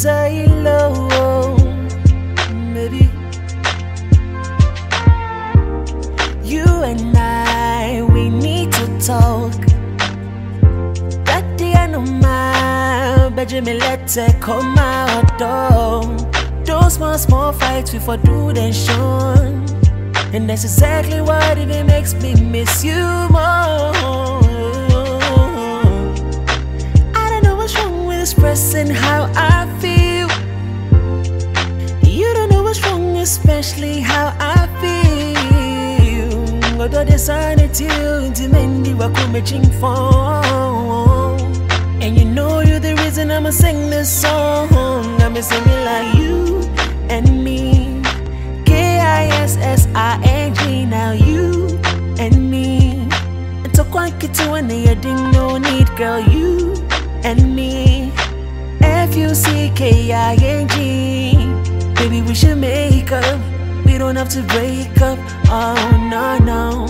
say low, maybe. You and I, we need to talk. Daddy, know my Benjamin, let's come out. Though. Those small, small fights we for do then Sean. And that's exactly what even makes me miss you more. I don't know what's wrong with expressing how I feel. Especially how I feel. You into Mendy Wakumeching phone. And you know you're the reason I'ma sing this song. I'ma sing it like you and me. K-I-S-S-I-N-G Now you and me It's a quite to an ding no need girl you and me F-U-C-K-I-N-G Baby we should make up. We don't have to break up. Oh no no. No no